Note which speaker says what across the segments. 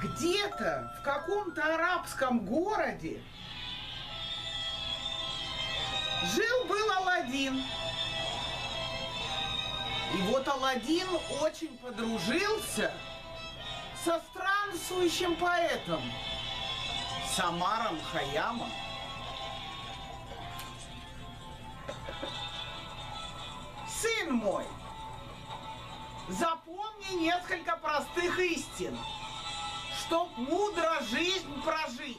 Speaker 1: где-то в каком-то арабском городе жил-был Аладдин. И вот Аладдин очень подружился со странствующим поэтом Самаром Хаямом. Сын мой, запомни несколько простых истин – Чтоб мудро жизнь прожить,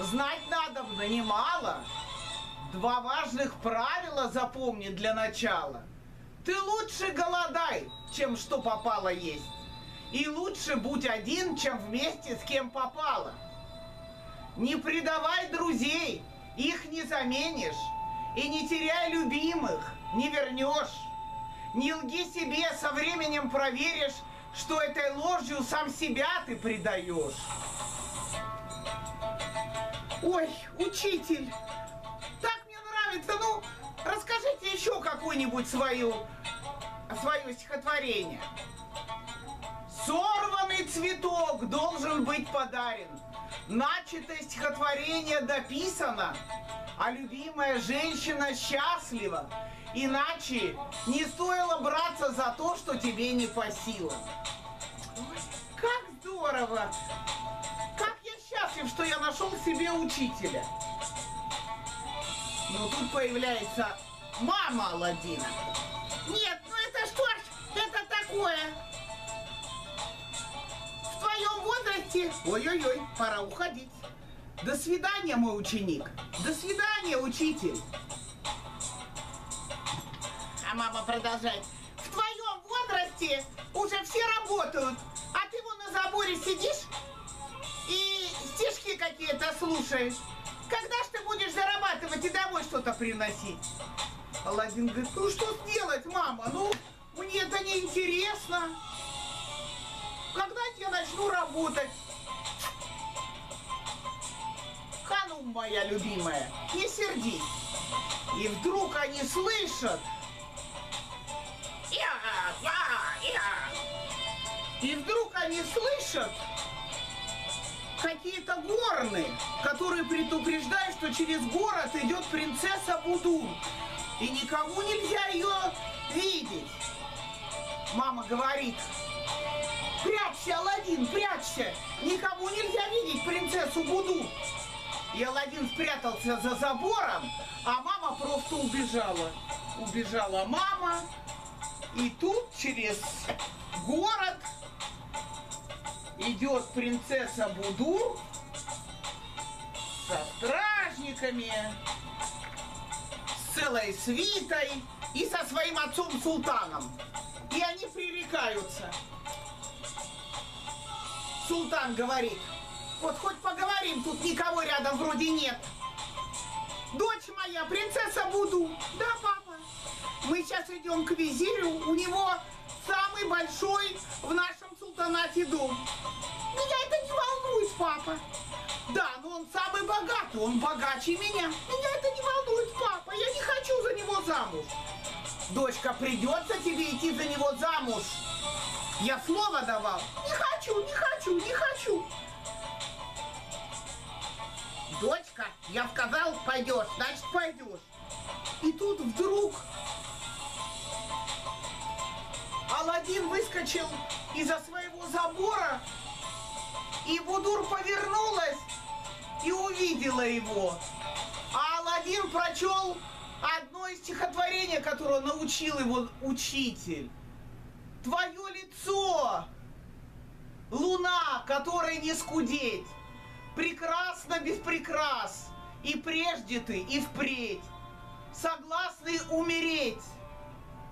Speaker 1: знать надо немало. Два важных правила запомни для начала. Ты лучше голодай, чем что попало есть. И лучше будь один, чем вместе с кем попало. Не предавай друзей, их не заменишь. И не теряй любимых, не вернешь. Не лги себе, со временем проверишь, что этой ложью сам себя ты предаешь. Ой, учитель, так мне нравится. Ну, расскажите еще какое-нибудь свое, свое стихотворение. Сорванный цветок должен быть подарен. Начатое стихотворение дописано, а любимая женщина счастлива. Иначе не стоило браться за то, что тебе не по силам. Как здорово! Как я счастлив, что я нашел себе учителя. Но тут появляется мама Аладдина. Нет, ну это что ж, это такое? Возрасте... Ой-ой-ой, пора уходить. До свидания, мой ученик. До свидания, учитель. А мама продолжает. В твоем возрасте уже все работают, а ты вон на заборе сидишь и стишки какие-то слушаешь. Когда ж ты будешь зарабатывать и домой что-то приносить? Аладдин говорит, ну что сделать, мама? Ну, мне это не интересно. Когда я начну работать? Ханум моя любимая, не сердись. И вдруг они слышат, и вдруг они слышат какие-то горны, которые предупреждают, что через город идет принцесса Буду. И никому нельзя ее видеть. Мама говорит, прячься, Алладин, прячься. Никому нельзя видеть принцессу Буду. И Алладин спрятался за забором, а мама просто убежала. Убежала мама, и тут через город идет принцесса Буду со стражниками, с целой свитой и со своим отцом султаном. И они пререкаются. Султан говорит, вот хоть поговорим, тут никого рядом вроде нет. Дочь моя, принцесса Буду. Да, папа? Мы сейчас идем к визирю, у него самый большой в нашем султанате дом. Меня это не волнует, папа. Да, но он самый богатый, он богаче меня. Меня это не волнует, папа, я не хочу за него замуж. Дочка, придется тебе идти за него замуж. Я слово давал. Не хочу, не хочу, не хочу. Дочка, я сказал, пойдешь, значит пойдешь. И тут вдруг Аладдин выскочил из-за своего забора, и Будур повернулась и увидела его. А Аладдин прочел одно из стихотворений, которое научил его учитель. Твое лицо, луна, которой не скудеть, прекрасно без прикрас, и прежде ты, и впредь, согласный умереть!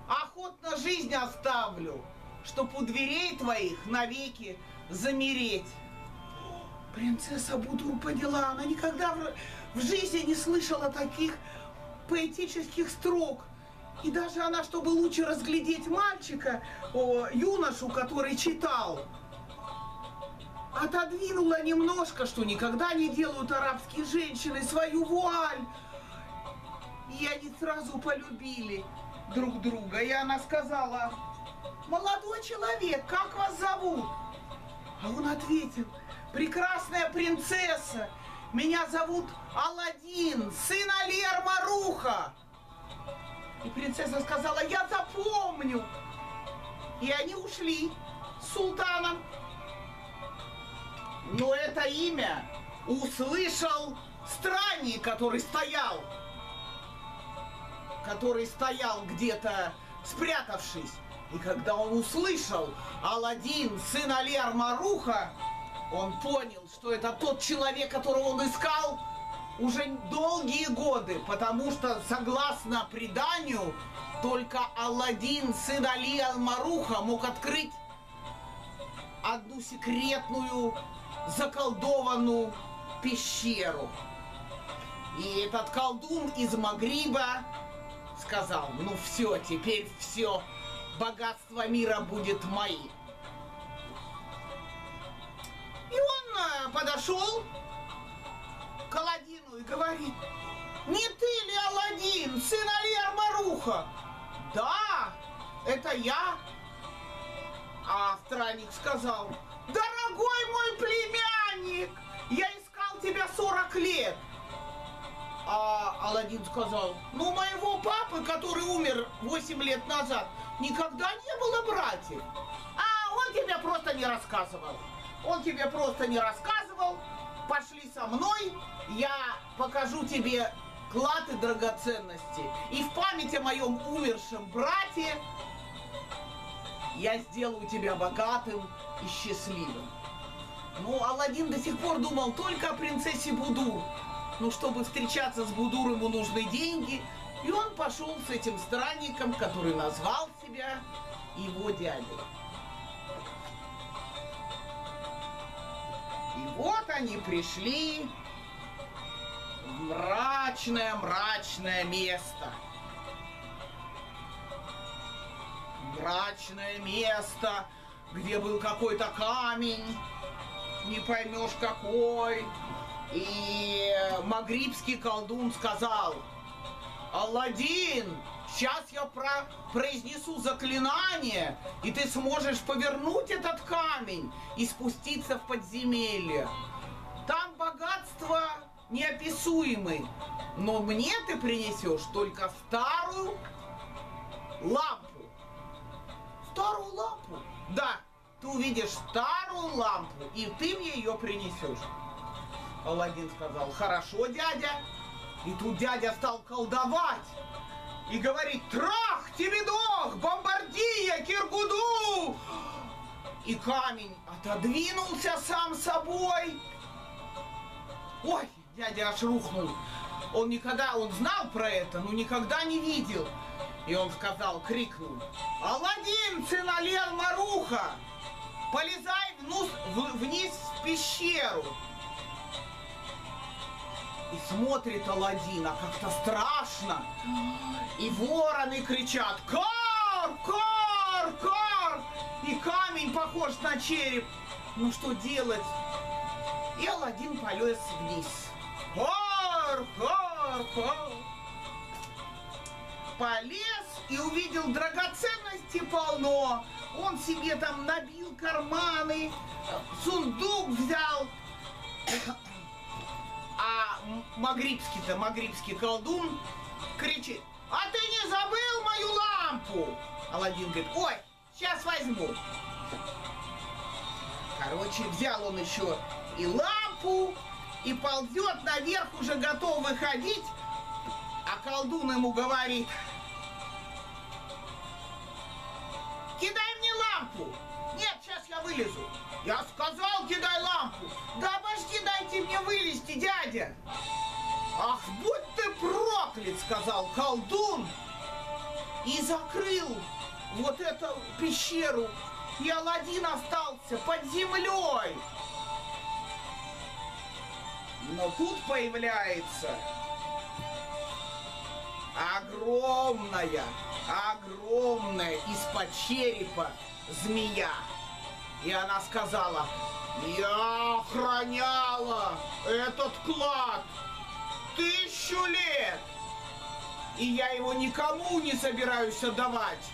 Speaker 1: Охотно жизнь оставлю, чтоб у дверей твоих навеки замереть. Принцесса Будур поняла, она никогда в, в жизни не слышала таких поэтических строк. И даже она, чтобы лучше разглядеть мальчика, о, юношу, который читал, отодвинула немножко, что никогда не делают арабские женщины, свою вуаль. И они сразу полюбили друг друга. И она сказала, молодой человек, как вас зовут? А он ответил, прекрасная принцесса, меня зовут Аладдин, сын Алер Маруха. И принцесса сказала, я запомню. И они ушли с султаном. Но это имя услышал странник, который стоял, который стоял где-то спрятавшись. И когда он услышал Аладдин, сын Али Армаруха, он понял, что это тот человек, которого он искал уже долгие годы, потому что, согласно преданию, только Алладин, сын Али Алмаруха, мог открыть одну секретную заколдованную пещеру. И этот колдун из Магриба сказал, ну все, теперь все, богатство мира будет моим. И он э, подошел к Аладдину и говорит, не ты ли Аладдин, сын Али Армаруха? Да, это я. А странник сказал, дорогой мой племянник, я искал тебя 40 лет. А Аладдин сказал, ну моего папы, который умер 8 лет назад, никогда не было братьев. А он тебе просто не рассказывал. Он тебе просто не рассказывал. Пошли со мной, я покажу тебе клад и драгоценности. И в память о моем умершем брате я сделаю тебя богатым и счастливым. Ну, Алладин до сих пор думал только о принцессе Будур. Ну, чтобы встречаться с Будур, ему нужны деньги. И он пошел с этим странником, который назвал себя его дядей. И вот они пришли в мрачное-мрачное место. Мрачное место, где был какой-то камень, не поймешь какой. И магрибский колдун сказал, Алладин, сейчас я про произнесу заклинание, и ты сможешь повернуть этот камень и спуститься в подземелье. Там богатство неописуемый, но мне ты принесешь только старую лампу. Старую лампу? Да, ты увидишь старую лампу, и ты мне ее принесешь. Аладдин сказал, хорошо, дядя. И тут дядя стал колдовать и говорит, трах, тебедох, бомбардия, киргуду. И камень отодвинулся сам собой. Ой, дядя аж рухнул. Он никогда, он знал про это, но никогда не видел. И он сказал, крикнул, Аладдин, сын Алел Маруха, полезай вниз, вниз в пещеру. И смотрит Аладдин, а как-то страшно. И вороны кричат, кар, кар, кар. И камень похож на череп. Ну что делать? И Аладдин полез вниз. Кар, кар, кар. Полез и увидел драгоценности полно. Он себе там набил карманы, магрибский-то, магрибский колдун кричит, а ты не забыл мою лампу? Аладдин говорит, ой, сейчас возьму. Короче, взял он еще и лампу, и ползет наверх, уже готов выходить, а колдун ему говорит, кидай мне лампу. Нет, сейчас я вылезу. Я сказал, мне вылезти, дядя. Ах, будь ты проклят, сказал колдун. И закрыл вот эту пещеру. И Аладдин остался под землей. Но тут появляется огромная, огромная из-под черепа змея. И она сказала, я охраняла этот клад тысячу лет, и я его никому не собираюсь отдавать.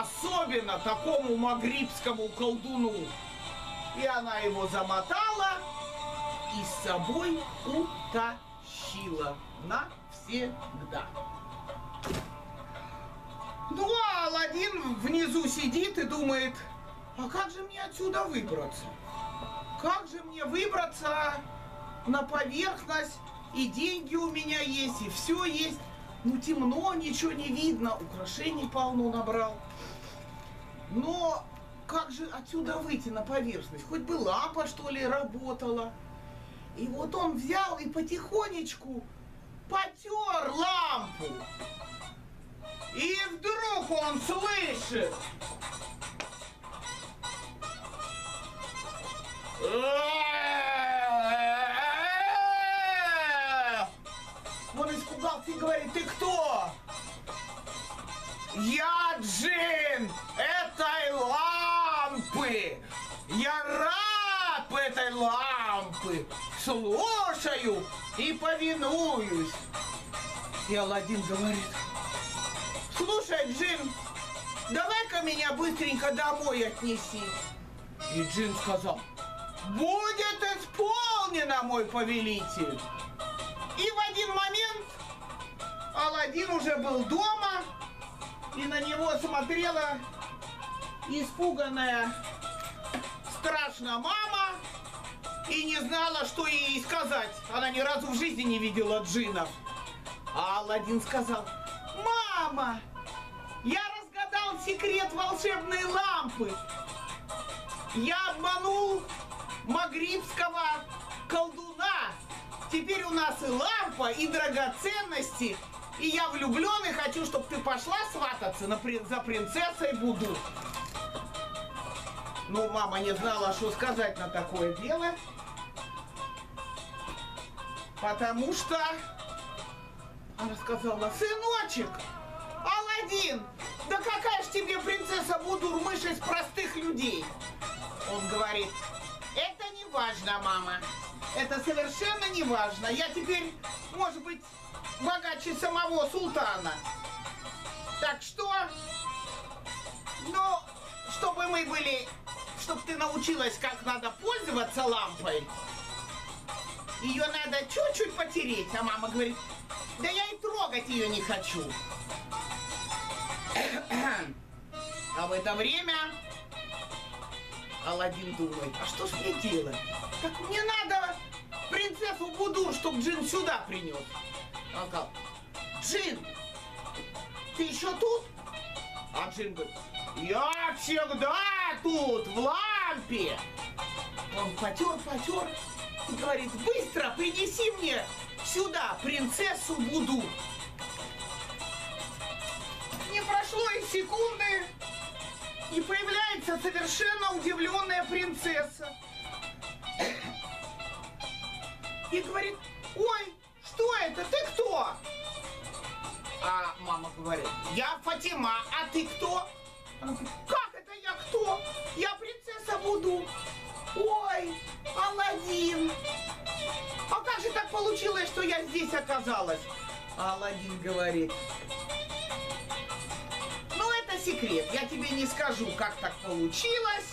Speaker 1: Особенно такому магрибскому колдуну. И она его замотала и с собой утащила навсегда. Ну, а Аладдин внизу сидит и думает, а как же мне отсюда выбраться? Как же мне выбраться на поверхность? И деньги у меня есть, и все есть. Ну, темно, ничего не видно, украшений полно набрал. Но как же отсюда выйти на поверхность? Хоть бы лампа, что ли, работала. И вот он взял и потихонечку потер лампу. И вдруг он слышит. Он испугался и говорит, ты кто? Я Джин этой лампы. Я раб этой лампы. Слушаю и повинуюсь. И Алладин говорит, слушай, Джин, давай-ка меня быстренько домой отнеси. И Джин сказал, будет исполнено, мой повелитель. И в один момент Алладин уже был дома, и на него смотрела испуганная страшно мама и не знала, что ей сказать. Она ни разу в жизни не видела джинов. А Алладин сказал, мама, я разгадал секрет волшебной лампы. Я обманул магрибского колдуна. Теперь у нас и лампа, и драгоценности. И я влюблен и хочу, чтобы ты пошла свататься на, за принцессой Буду. Ну, мама не знала, что сказать на такое дело. Потому что она сказала, сыночек, Алладин, да какая ж тебе принцесса Будур, мы из простых людей. Он говорит, важно, мама. Это совершенно не важно. Я теперь, может быть, богаче самого султана. Так что, ну, чтобы мы были, чтобы ты научилась, как надо пользоваться лампой, ее надо чуть-чуть потереть. А мама говорит, да я и трогать ее не хочу. А в это время Алладин думает, а что ж мне делать? Так мне надо принцессу Будур, чтобы Джин сюда принес. Он сказал, Джин, ты еще тут? А Джин говорит, я всегда тут, в лампе. Он потер, потер и говорит, быстро принеси мне сюда принцессу Буду. Не прошло и секунды, и появляется совершенно удивленная принцесса. И говорит, ой, что это, ты кто? А мама говорит, я Фатима, а ты кто? Она говорит, как это я кто? Я принцесса буду. Ой, Алладин. А как же так получилось, что я здесь оказалась? А Алладин говорит, секрет. Я тебе не скажу, как так получилось.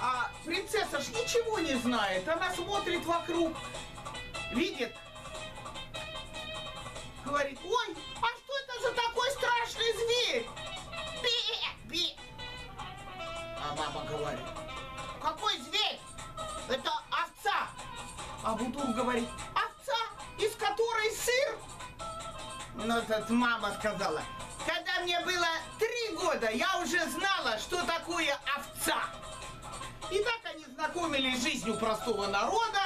Speaker 1: А принцесса ж ничего не знает. Она смотрит вокруг, видит, говорит, ой, а что это за такой страшный зверь? Би, би. А мама говорит, какой зверь? Это овца. А Бутур говорит, овца, из которой сыр? Ну, тут мама сказала, мне было три года, я уже знала, что такое овца. И так они знакомились с жизнью простого народа,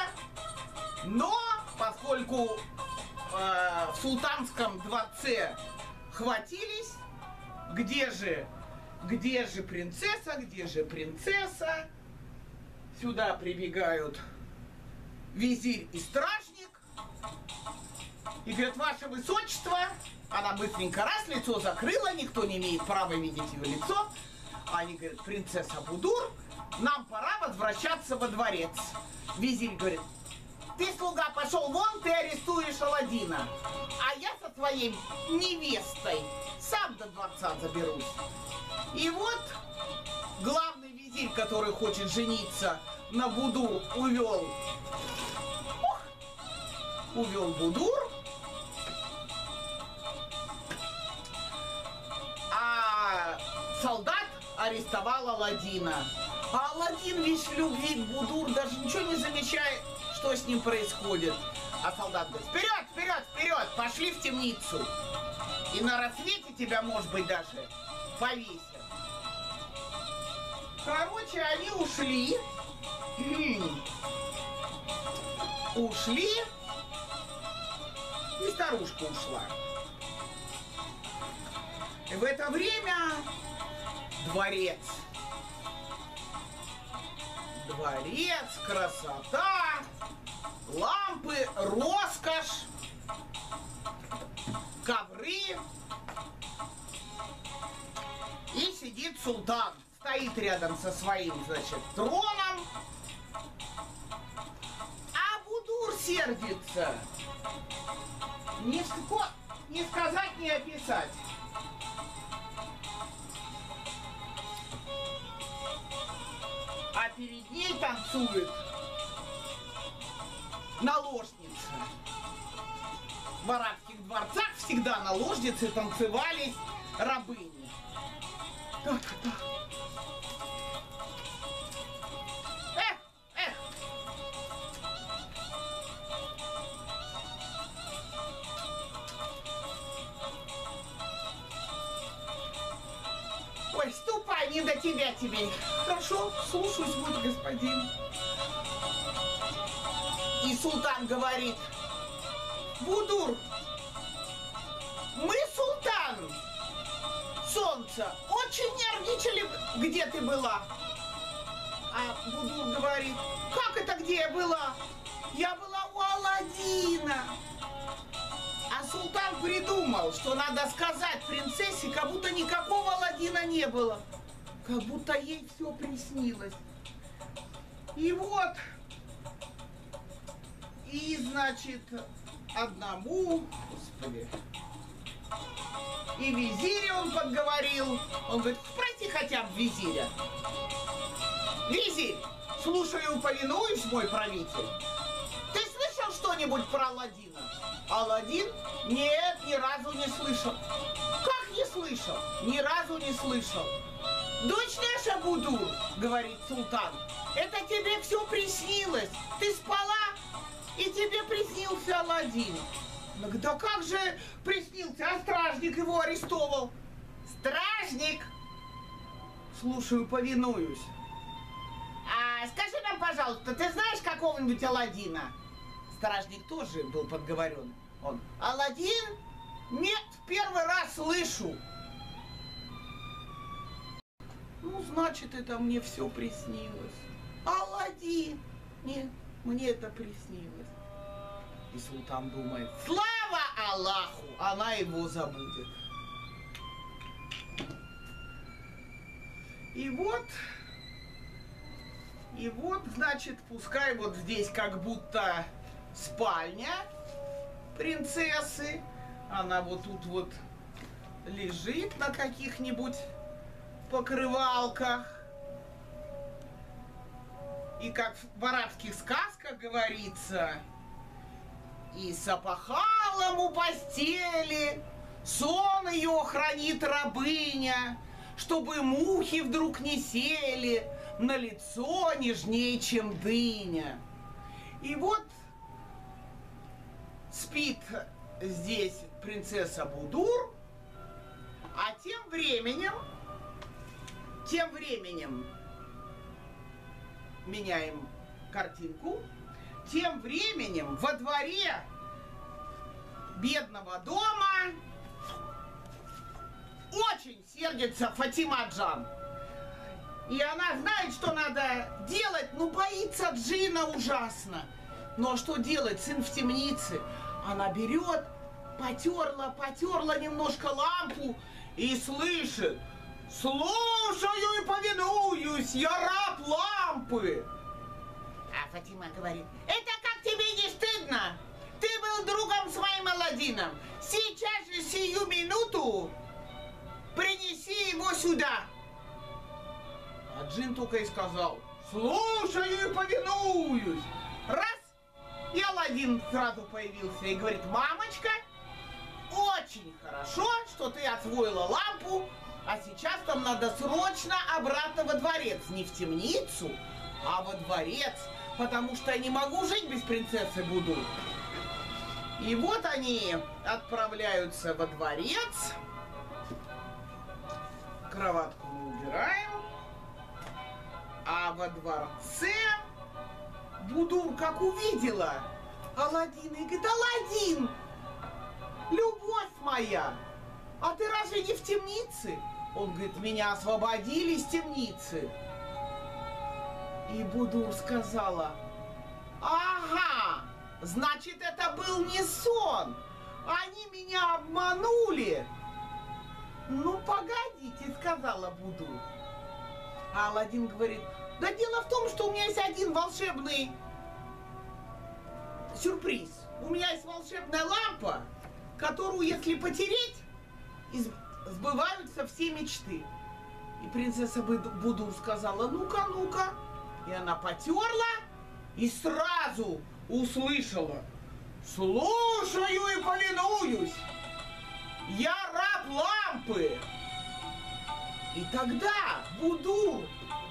Speaker 1: но поскольку э, в султанском дворце хватились, где же, где же принцесса, где же принцесса, сюда прибегают визирь и стражник, и говорят, ваше высочество, она быстренько раз лицо закрыла, никто не имеет права видеть ее лицо. Они говорят, принцесса Будур, нам пора возвращаться во дворец. Визирь говорит, Ты, слуга, пошел вон, ты арестуешь Аладдина. А я со своей невестой сам до дворца заберусь. И вот главный визирь, который хочет жениться на Будур, увел. Ух, увел Будур. Солдат арестовал Аладдина. А Аладдин весь в любви к Будур, даже ничего не замечает, что с ним происходит. А солдат говорит, вперед, вперед, вперед, пошли в темницу. И на рассвете тебя, может быть, даже повесят. Короче, они ушли. ушли. И старушка ушла. И в это время дворец. Дворец, красота, лампы, роскошь, ковры. И сидит султан, стоит рядом со своим, значит, троном. А Будур сердится. Не, не сказать, не описать. Перед ней танцует наложница. В арабских дворцах всегда наложницы танцевались рабыни. Да-да-да. Эх, не до тебя тебе. Хорошо, слушаюсь, мой господин. И султан говорит, Будур, мы, султан, солнце, очень нервничали, где ты была. А Будур говорит, как это где я была? Я была у Аладдина. А султан придумал, что надо сказать принцессе, как будто никакого Аладдина не было. Как будто ей все приснилось. И вот, и значит, одному, господи, и визиря он подговорил. Он говорит, спроси хотя бы визиря. Визирь, слушаю, повинуюсь, мой правитель. Ты слышал что-нибудь про Аладдина? Аладдин? Нет, ни разу не слышал. Как не слышал? Ни разу не слышал. Дочь наша Будур, говорит султан, это тебе все приснилось. Ты спала, и тебе приснился Аладдин. Ну да как же приснился, а стражник его арестовал? Стражник! Слушаю, повинуюсь. А скажи нам, пожалуйста, ты знаешь какого-нибудь Аладдина? Стражник тоже был подговорен. Он, Аладдин? Нет, первый раз слышу. Ну, значит, это мне все приснилось. Аладдин! Нет, мне это приснилось. И султан думает, слава Аллаху, она его забудет. И вот, и вот, значит, пускай вот здесь как будто спальня принцессы. Она вот тут вот лежит на каких-нибудь покрывалках. И как в арабских сказках говорится, и с опахалом у постели сон ее хранит рабыня, чтобы мухи вдруг не сели на лицо нежнее, чем дыня. И вот спит здесь принцесса Будур, а тем временем, тем временем меняем картинку, тем временем во дворе бедного дома очень сердится Фатима Джан. И она знает, что надо делать, но боится Джина ужасно. Но что делать? Сын в темнице. Она берет, потерла, потерла немножко лампу и слышит. Слушаю и повинуюсь, я раб лампы. А Фатима говорит, это как тебе не Отлично! Ты был другом с моим Аладдином. Сейчас же, сию минуту, принеси его сюда. А Джин только и сказал, слушаю и повинуюсь. Раз, и Аладдин сразу появился и говорит, мамочка, очень хорошо, что ты освоила лампу, а сейчас там надо срочно обратно во дворец. Не в темницу, а во дворец, потому что я не могу жить без принцессы Буду. И вот они отправляются во дворец. Кроватку мы убираем. А во дворце Будур как увидела Аладдина и говорит, Аладдин, любовь моя, а ты разве не в темнице? Он говорит, меня освободили из темницы. И Будур сказала, ага, значит, это был не сон. Они меня обманули. Ну, погодите, сказала Будур. А Аладдин говорит, да дело в том, что у меня есть один волшебный сюрприз. У меня есть волшебная лампа, которую, если потереть, сбываются все мечты. И принцесса Буду сказала, ну-ка, ну-ка. И она потерла и сразу услышала, слушаю и повинуюсь. Я раб лампы. И тогда Буду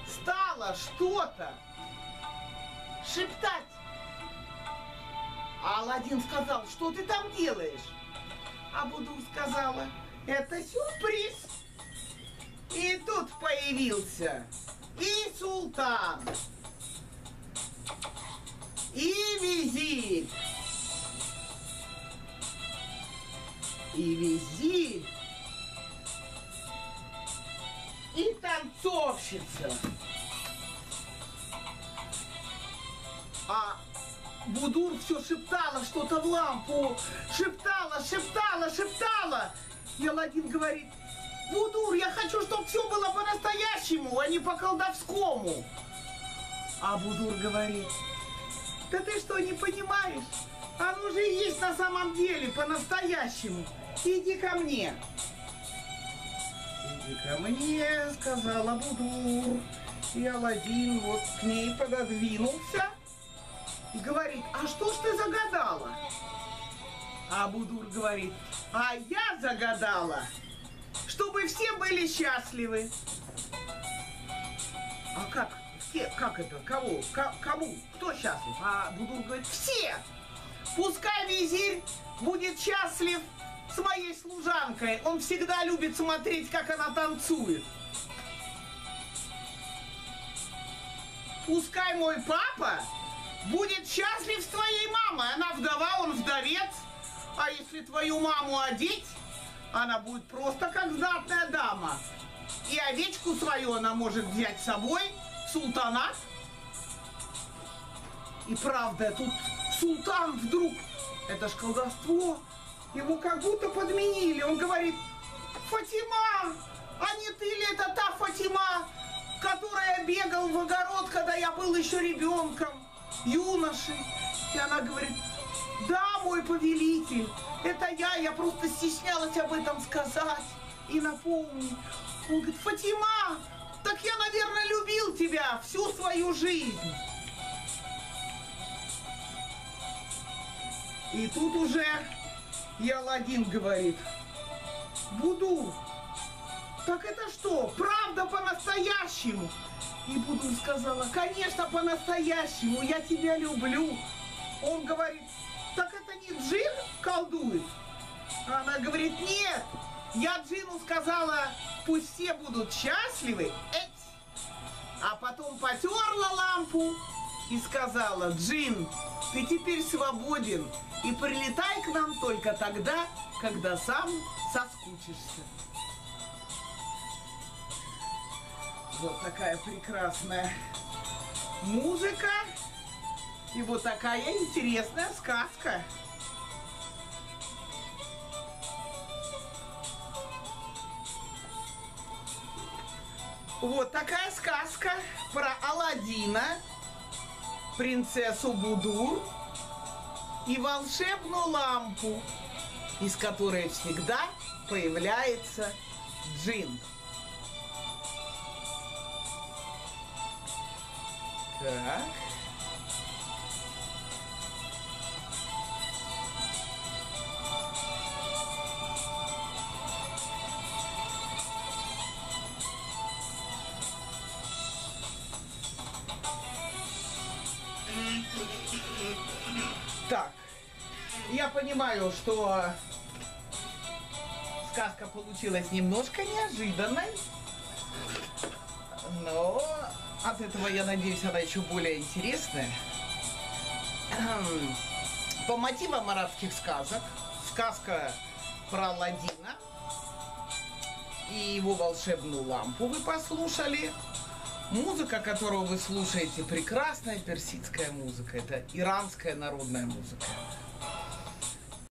Speaker 1: стала что-то шептать. А Алладин сказал, что ты там делаешь? А Буду сказала, это сюрприз. И тут появился и султан, и визирь, и визирь, и танцовщица. А Будур все шептала что-то в лампу. Шептала. И Аладдин говорит, Будур, я хочу, чтобы все было по-настоящему, а не по-колдовскому. А Будур говорит, да ты что, не понимаешь? Оно же есть на самом деле, по-настоящему. Иди ко мне. Иди ко мне, сказала Будур. И Аладдин вот к ней пододвинулся и говорит, а что ж ты загадала? А Будур говорит, а я загадала, чтобы все были счастливы. А как? Все, как это? Кого? К кому? Кто счастлив? А Будур говорит, все! Пускай визирь будет счастлив с моей служанкой. Он всегда любит смотреть, как она танцует. Пускай мой папа будет счастлив с твоей мамой. Она вдова, он вдовец. А если твою маму одеть, она будет просто как знатная дама. И овечку свою она может взять с собой султанат. И правда, тут султан вдруг, это ж колдовство, его как будто подменили. Он говорит, Фатима, а не ты ли это та Фатима, которая бегал в огород, когда я был еще ребенком, юношей? И она говорит, да, мой повелитель, это я, я просто стеснялась об этом сказать и напомнить. Он говорит, Фатима, так я, наверное, любил тебя всю свою жизнь. И тут уже Яладин говорит, Буду, так это что, правда по-настоящему? И Буду сказала, конечно, по-настоящему, я тебя люблю. Он говорит, так это не Джин колдует? Она говорит, нет, я Джину сказала, пусть все будут счастливы, Эть. а потом потерла лампу и сказала, Джин, ты теперь свободен и прилетай к нам только тогда, когда сам соскучишься. Вот такая прекрасная музыка. И вот такая интересная сказка. Вот такая сказка про Аладдина, принцессу Будур и волшебную лампу, из которой всегда появляется джин. Так, я понимаю, что сказка получилась немножко неожиданной, но от этого, я надеюсь, она еще более интересная. По мотивам арабских сказок, сказка про Аладдина и его волшебную лампу вы послушали. Музыка, которую вы слушаете, прекрасная персидская музыка. Это иранская народная музыка.